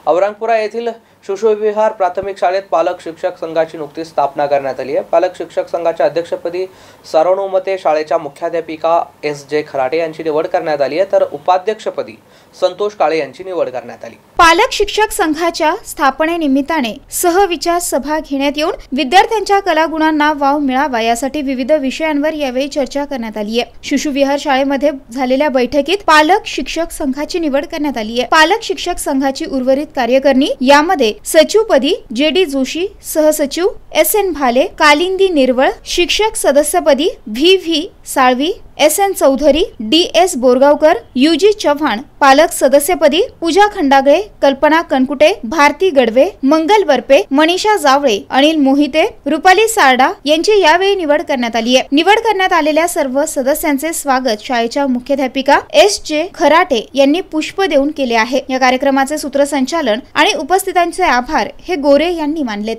औरंगपुरा येथील शिशुविहार प्राथमिक शाळेत पालक शिक्षक संघाची नुकतीच स्थापना करण्यात आली आहे. पालक शिक्षक संघाच्या अध्यक्षपदी सर्वानुमते शाळेच्या मुख्याध्यापिका एस जे खराटे यांची निवड करण्यात आली आहे. तर उपाध्यक्षपदी संतोष काळे यांची निवड करण्यात आली. पालक शिक्षक संघाच्या स्थापनेनिमित्ताने सहविचार सभा घेण्यात येऊन विद्यार्थ्यांच्या कलागुणांना वाव मिळावा यासाठी विविध विषयांवर यावेळी चर्चा करण्यात आली आहे. शिशुविहार शाळेमध्ये झालेल्या बैठकीत पालक शिक्षक संघाची निवड करण्यात आली आहे. पालक शिक्षक संघाची उर्वरित कार्यकारिणी यामध्ये सचिवपदी जे डी जोशी सहसचिव एस एन भाले कालिंदी निर्वळ शिक्षक सदस्यपदी V V Salvi S N Chaudhari D S Borgaonkar U G Chavan पालक सदस्यपदी पूजा खंडागळे कल्पना कनकुटे भारती गडवे मंगल वरपे मनीषा जावळे अनिल मोहिते रुपाली सारडा यांची यावेळी निवड करण्यात आली आहे. निवड करण्यात आलेल्या सर्व सदस्यांचे स्वागत शाळेच्या मुख्याध्यापिका एस जे खराटे यांनी पुष्प देऊन केले आहे. या कार्यक्रमाचे सूत्रसंचालन आणि उपस्थितांचे आभार हे गोरे यांनी मानले